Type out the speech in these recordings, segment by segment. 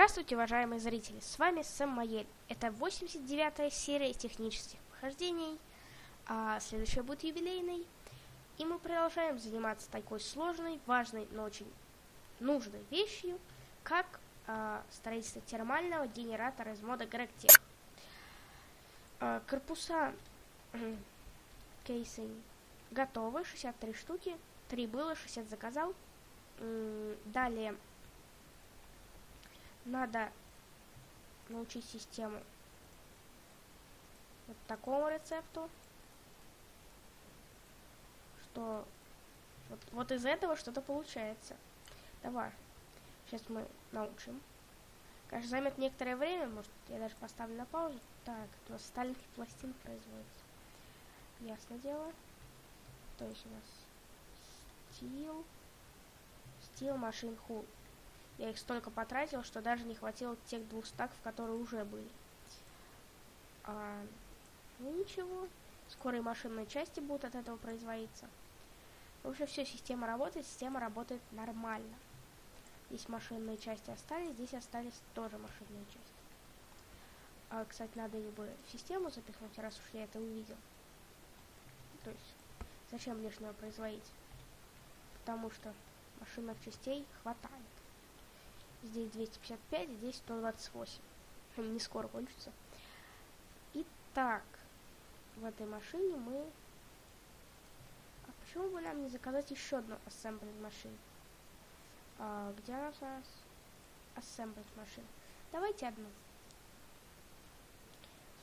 Здравствуйте, уважаемые зрители, с вами Сэм Майель. Это 89-я серия технических похождений, а следующая будет юбилейной. И мы продолжаем заниматься такой сложной, важной, но очень нужной вещью, как а, строительство термального генератора из мода GregTech. А, корпуса кейсы готовы, 63 штуки, 3 было, 60 заказал. Далее надо научить систему вот такому рецепту, что вот, вот из этого что-то получается. Давай, сейчас мы научим. Конечно, займет некоторое время, может, я даже поставлю на паузу. Так, у нас стальных пластин производится. Ясно дело. То есть у нас стил, стил машин худ. Я их столько потратил, что даже не хватило тех двух стаков, которые уже были. А, ну ничего, скоро и машинные части будут от этого производиться. В общем, все, система работает, система работает нормально. Здесь машинные части остались, здесь остались тоже машинные части. А, кстати, надо их бы в систему запихнуть, раз уж я это увидел. То есть, зачем лишнего производить? Потому что машинных частей хватает. Здесь 255, здесь 128. Не скоро кончится. Итак, в этой машине мы... А почему бы нам не заказать еще одну ассемблинг машину? А, где у нас ассемблинг машин? Давайте одну.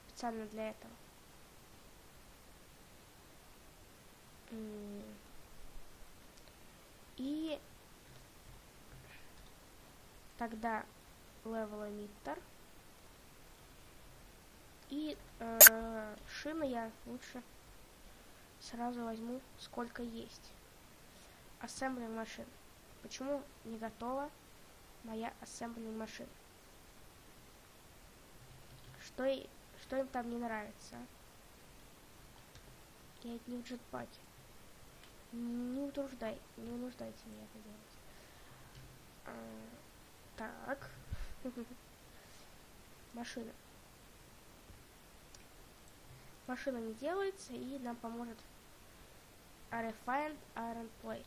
Специально для этого. И Тогда level emitter. И э, шины я лучше сразу возьму сколько есть. Ассемблер машин. Почему не готова моя ассемблер машин? Что, что им там не нравится? Я это не в джетпаке. Не утруждай, не унуждайте меня это делать. Так. Машина. Машина не делается, и нам поможет Refined Iron Plate.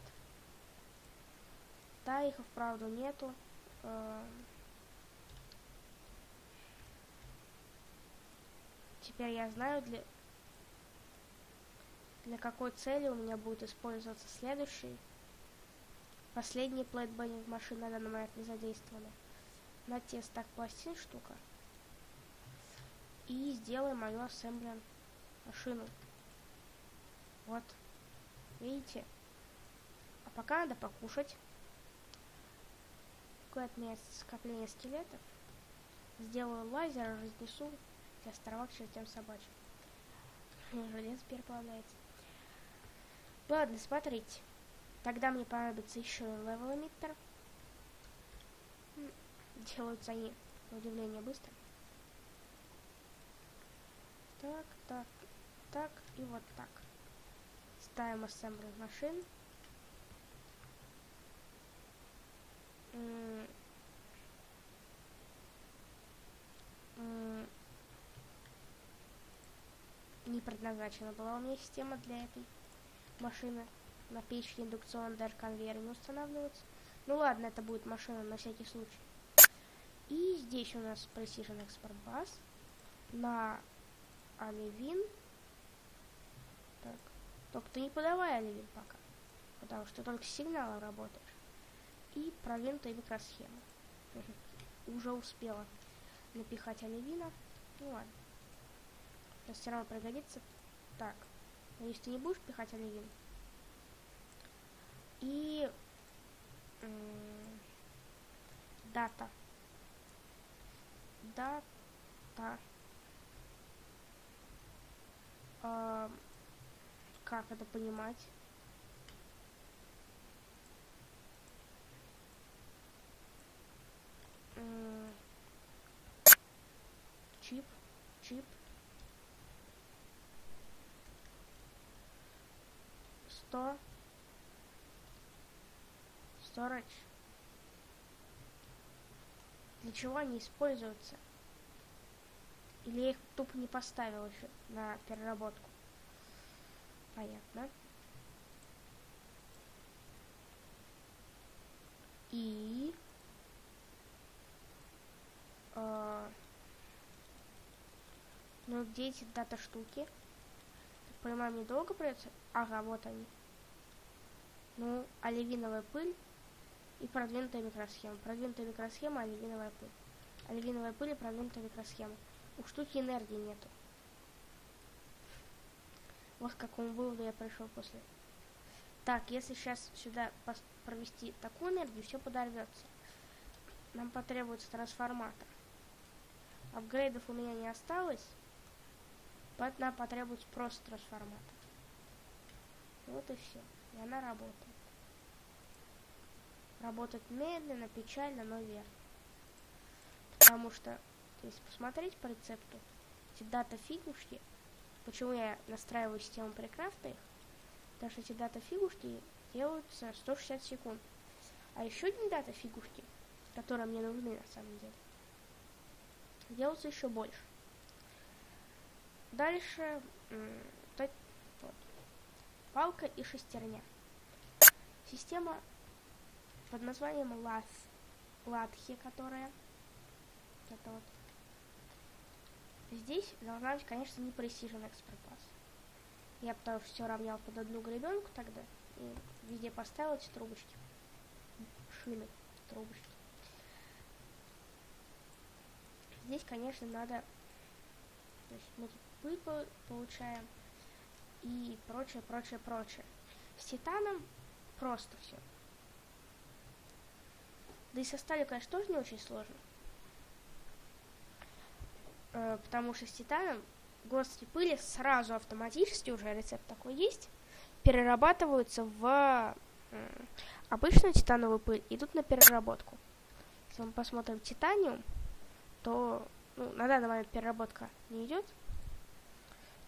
Да, их вправду нету. Эм. Теперь я знаю, для, для какой цели у меня будет использоваться следующий. Последний плейтбейнинг машины на момент не задействованы. На тест так пластин штука. И сделаем мою ассемблер машину. Вот. Видите? А пока надо покушать. Какое от меня скопление скелетов. Сделаю лазер, разнесу для острова к чертям собачьим. Желез переплавляется. Ладно, смотрите. Тогда мне понадобится еще level emitter. Делаются они, удивление, быстро. Так, так, так и вот так. Ставим ассемблер машин. Не предназначена была у меня система для этой машины на печке индукционный даже конвейер не устанавливается. Ну ладно, это будет машина на всякий случай. И здесь у нас Precision Export Bus на Оливин. Так, только ты не подавай Оливин пока, потому что только с сигналом работаешь. И продвинутая микросхема. Уже успела напихать оливина. Ну ладно. Сейчас все равно пригодится. Так, но если ты не будешь пихать оливин, и дата. Дата. А, как это понимать? чип, чип. Сто storage Для чего они используются? Или я их тупо не поставил еще на переработку? Понятно. И... Э, ну, где эти дата штуки? Понимаю, мне долго придется? Ага, вот они. Ну, оливиновая пыль и продвинутая микросхема. Продвинутая микросхема, оливиновая пыль. Оливиновая пыль и продвинутая микросхема. У штуки энергии нету. Вот к какому выводу я пришел после. Так, если сейчас сюда провести такую энергию, все подорвется. Нам потребуется трансформатор. Апгрейдов у меня не осталось. Поэтому нам потребуется просто трансформатор. Вот и все. И она работает. Работает медленно, печально, но верно. Потому что, если посмотреть по рецепту, эти дата фигушки, почему я настраиваю систему прикрафта их, потому что эти дата фигушки делаются 160 секунд. А еще одни дата фигушки, которые мне нужны на самом деле, делаются еще больше. Дальше вот, палка и шестерня. Система под названием Лас, Латхи, которая это вот здесь должна быть, конечно, не Precision Express. Я потому что все равнял под одну гребенку тогда и везде поставил эти трубочки. Шины, трубочки. Здесь, конечно, надо... То есть мы тут пыль получаем и прочее, прочее, прочее. С титаном просто все. Да и со сталью, конечно, тоже не очень сложно. Э, потому что с титаном горстки пыли сразу автоматически, уже рецепт такой есть, перерабатываются в э, обычную титановую пыль, идут на переработку. Если мы посмотрим титаниум, то ну, на данный момент переработка не идет,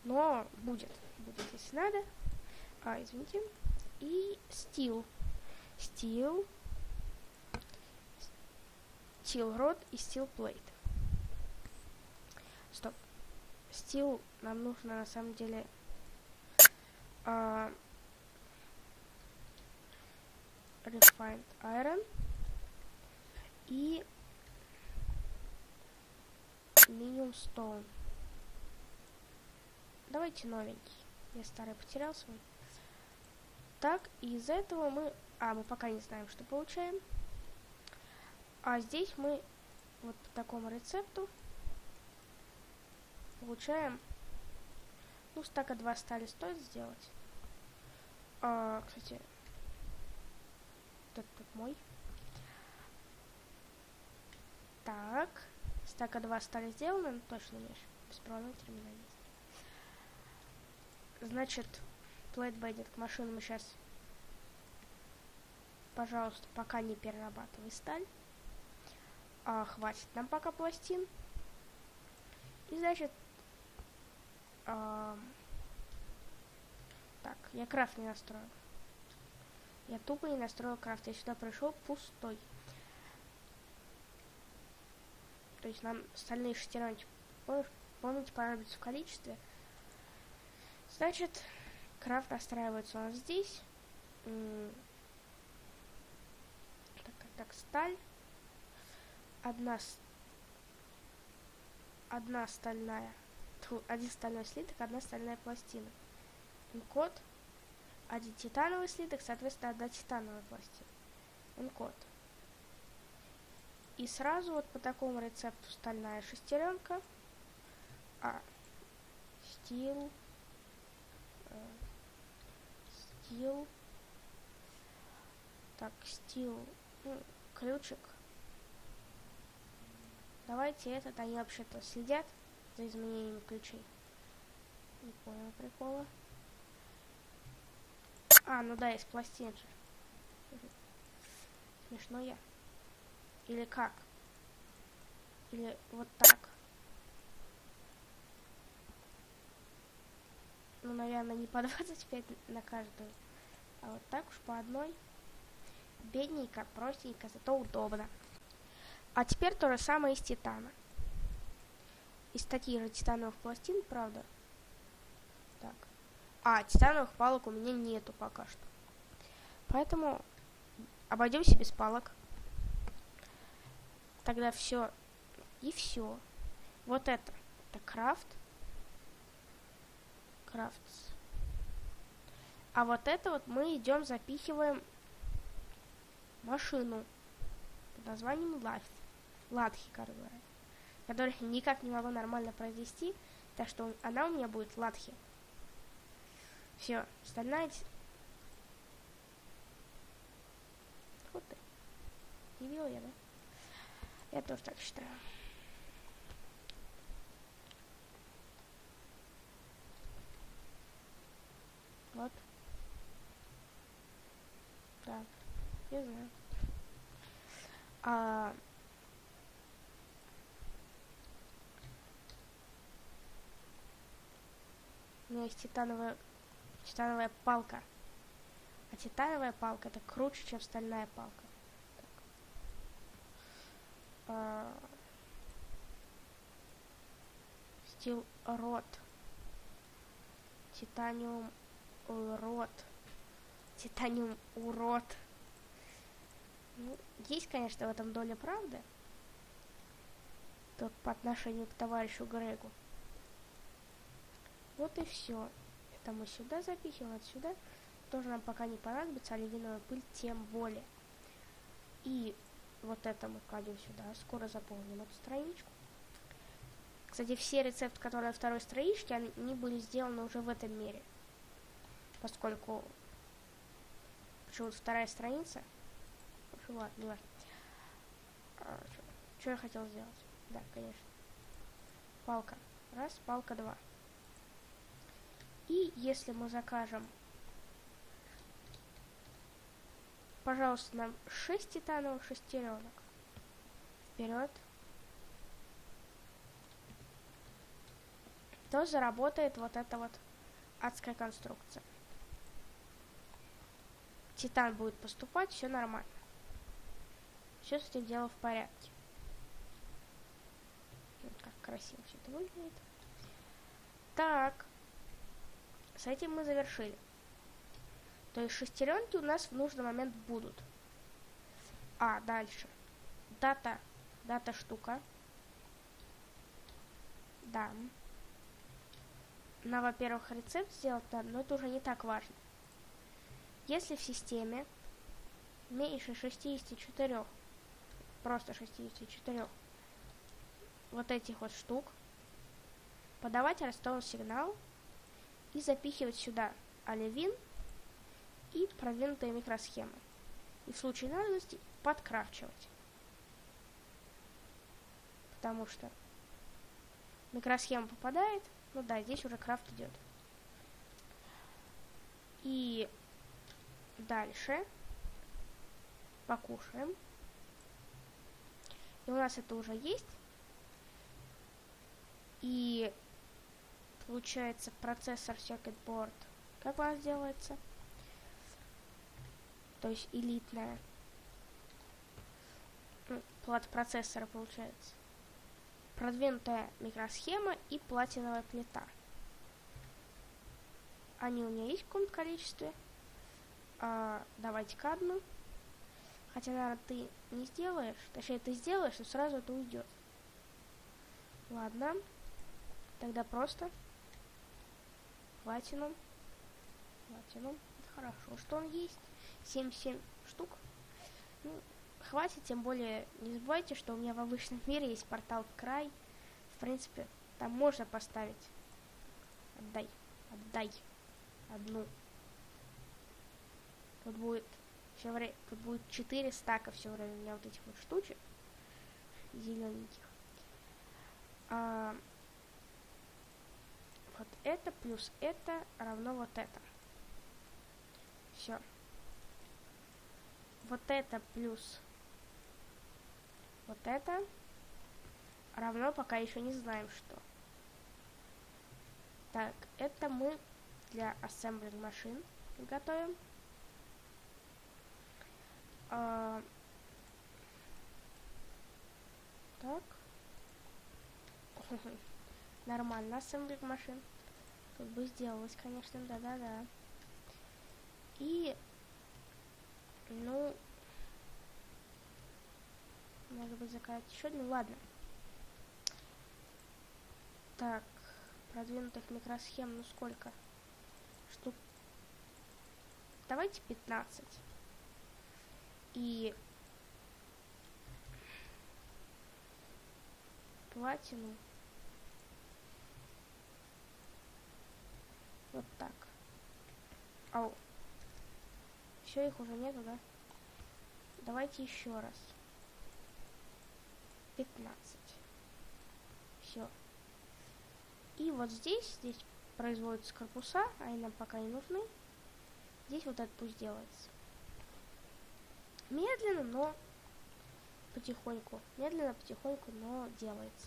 но будет, будет, если надо. А, извините. И стил. Стил. Стил род и стил плейт. Стоп. Стил нам нужно на самом деле uh, refined iron и минимум stone. Давайте новенький. Я старый потерял свой. Так, из этого мы... А, мы пока не знаем, что получаем. А здесь мы вот по такому рецепту получаем... Ну, стака 2 стали стоит сделать. А, кстати, этот тут мой. Так, стака 2 стали сделаны, ну, точно не беспроводной терминал. Значит, плейтбейдинг машину мы сейчас, пожалуйста, пока не перерабатывай сталь. А, хватит нам пока пластин. И, значит, а, так, я крафт не настроил. Я тупо не настроил крафт. Я сюда пришел пустой. То есть нам стальные шестеренки, помните, понадобится в количестве. Значит, крафт настраивается у нас здесь. Так, так, так, сталь. Одна, одна стальная, тьфу, один стальной слиток, одна стальная пластина. Код. Один титановый слиток, соответственно, одна титановая пластина. N-код. И сразу вот по такому рецепту стальная шестеренка. А. Стил стил. Так, стил. Ну, ключик. Давайте этот, они вообще-то следят за изменением ключей. Не понял прикола. А, ну да, есть пластин же. Смешно я. Или как? Или вот так. ну, наверное, не по 25 на каждую, а вот так уж по одной. Бедненько, простенько, зато удобно. А теперь то же самое из титана. Из таких же титановых пластин, правда. Так. А, титановых палок у меня нету пока что. Поэтому обойдемся без палок. Тогда все. И все. Вот это. Это крафт. Крафтс. А вот это вот мы идем запихиваем машину под названием Лаф. Говоря. Которых никак не могу нормально произвести. Так что она у меня будет Ладхи. Все, остальная... Вот ты. Дебил я, да? Я тоже так считаю. Вот. Так. Не знаю. А... У меня есть титановая, титановая палка. А титановая палка это круче, чем стальная палка. А... Стил рот. Титаниум урод. Титаниум урод. Ну, есть, конечно, в этом доля правды. Тут по отношению к товарищу Грегу. Вот и все. Это мы сюда запихиваем, отсюда. Тоже нам пока не понадобится, а пыль тем более. И вот это мы кладем сюда. Скоро заполним эту страничку. Кстати, все рецепты, которые на второй страничке, они были сделаны уже в этом мире. Поскольку почему-то вторая страница ну ладно, не важно. А, что я хотел сделать? Да, конечно. Палка. Раз, палка два. И если мы закажем, пожалуйста, нам 6 титановых шестеренок. Вперед. То заработает вот эта вот адская конструкция. Титан будет поступать, все нормально. Все с этим делом в порядке. Вот как красиво все это выглядит. Так. С этим мы завершили. То есть шестеренки у нас в нужный момент будут. А, дальше. Дата. Дата штука. Да. На, во-первых, рецепт сделать надо, но это уже не так важно. Если в системе меньше 64 просто 64 вот этих вот штук, подавать ростовый сигнал и запихивать сюда оливин и продвинутые микросхемы. И в случае надобности подкрафчивать. Потому что микросхема попадает, ну да, здесь уже крафт идет. И дальше покушаем. И у нас это уже есть. И получается процессор Circuit Board. Как у нас делается? То есть элитная плата процессора получается. Продвинутая микросхема и платиновая плита. Они у меня есть в каком-то количестве. А, давайте-ка одну. Хотя, наверное, ты не сделаешь. Точнее, ты сделаешь, и сразу это уйдет. Ладно. Тогда просто платинум. Платинум. Это хорошо, что он есть. 77 штук. Ну, хватит, тем более не забывайте, что у меня в обычном мире есть портал край. В принципе, там можно поставить. Отдай. Отдай. Одну. Тут будет все время, тут будет 4 стака все время у меня вот этих вот штучек зелененьких. А, вот это плюс это равно вот это. Все. Вот это плюс вот это равно пока еще не знаем что. Так, это мы для ассемблинг машин готовим. Нормально, ассемблер машин. Тут бы сделалось, конечно, да-да-да. И, ну, может быть, заказать еще одну. Ладно. Так, продвинутых микросхем, ну сколько? Штук. Давайте 15. И платину. Вот так. Ау. Все, их уже нету, да? Давайте еще раз. 15. Все. И вот здесь, здесь производятся корпуса, они нам пока не нужны. Здесь вот это пусть делается. Медленно, но потихоньку. Медленно, потихоньку, но делается.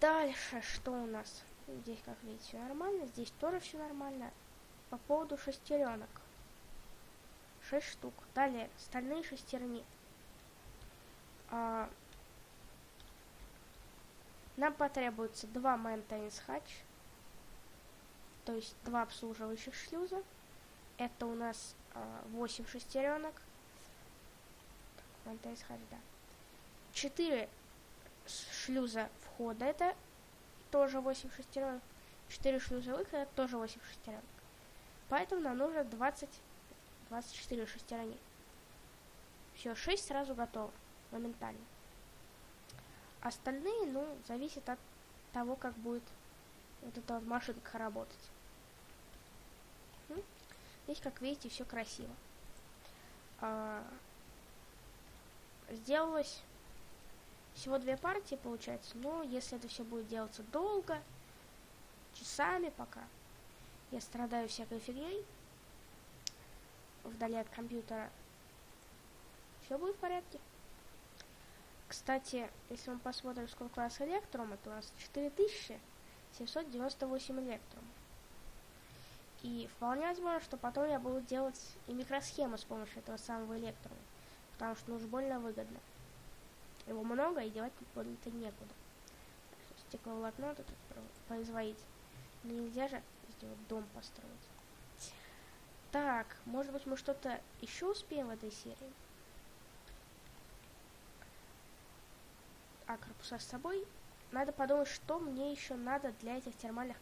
Дальше, что у нас? Здесь, как видите, все нормально. Здесь тоже все нормально. По поводу шестеренок. Шесть штук. Далее, стальные шестерни. А, нам потребуется два maintenance hatch, то есть два обслуживающих шлюза. Это у нас а, 8 шестеренок. Maintenance hatch, да. 4 шлюза входа, это тоже 8 шестеренок. 4 шлюза выхода, тоже 8 шестеренок. Поэтому нам нужно 20, 24 шестерни. Все, 6 сразу готово моментально. Остальные, ну, зависит от того, как будет вот эта вот машинка работать. Здесь, как видите, все красиво. А, сделалось всего две партии, получается, но если это все будет делаться долго, часами пока, я страдаю всякой фигней, вдали от компьютера, все будет в порядке. Кстати, если мы посмотрим, сколько у нас электрум, это у нас 4798 электрум. И вполне возможно, что потом я буду делать и микросхему с помощью этого самого электрума. Потому что ну уж больно выгодно. Его много и делать больно-то некуда. Стекловолокно тут производить. Нельзя же вот дом построить. Так, может быть мы что-то еще успеем в этой серии? а, корпуса с собой. Надо подумать, что мне еще надо для этих термальных...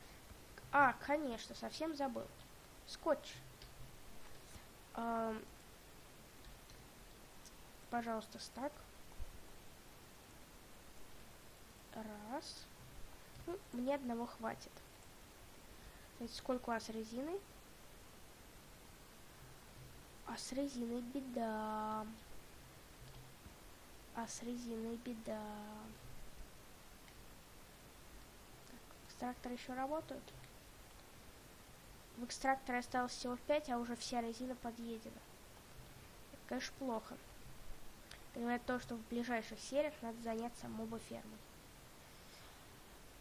А, конечно, совсем забыл. Скотч. Эм... Пожалуйста, стак. Раз. Ну, мне одного хватит. Значит, сколько у нас резины? А с резиной беда. А с резиной беда. Так, экстракторы еще работают. В экстракторе осталось всего 5, а уже вся резина подъедена. Это, конечно, плохо. Это говорит то, что в ближайших сериях надо заняться мобофермой.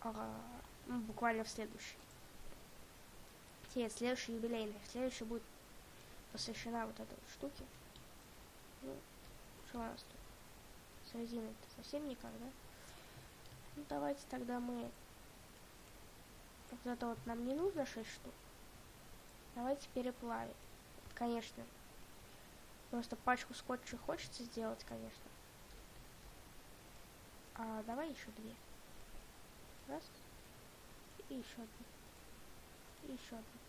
А, ну, буквально в следующей. Нет, следующий юбилейный. Следующий будет посвящена вот этой вот штуке. Ну, что у нас тут? с резиной совсем никак, да? Ну, давайте тогда мы... Вот это вот нам не нужно 6 штук. Давайте переплавим. Конечно. Просто пачку скотча хочется сделать, конечно. А давай еще две. Раз. И еще одну. И еще одну.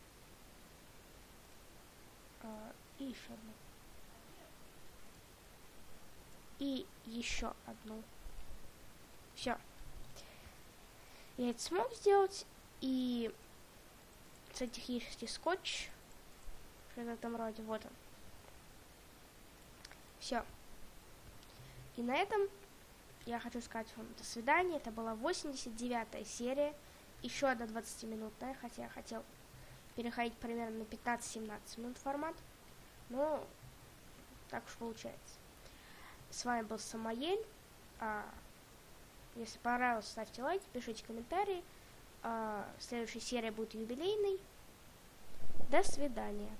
А, и еще одну и еще одну. Все. Я это смог сделать, и с этих есть скотч, в этом роде, вот он. Все. И на этом я хочу сказать вам до свидания. Это была 89 серия, еще одна 20-минутная, хотя я хотел переходить примерно на 15-17 минут формат, но так уж получается. С вами был Самоель. А, если понравилось, ставьте лайки, пишите комментарии. А, следующая серия будет юбилейной. До свидания.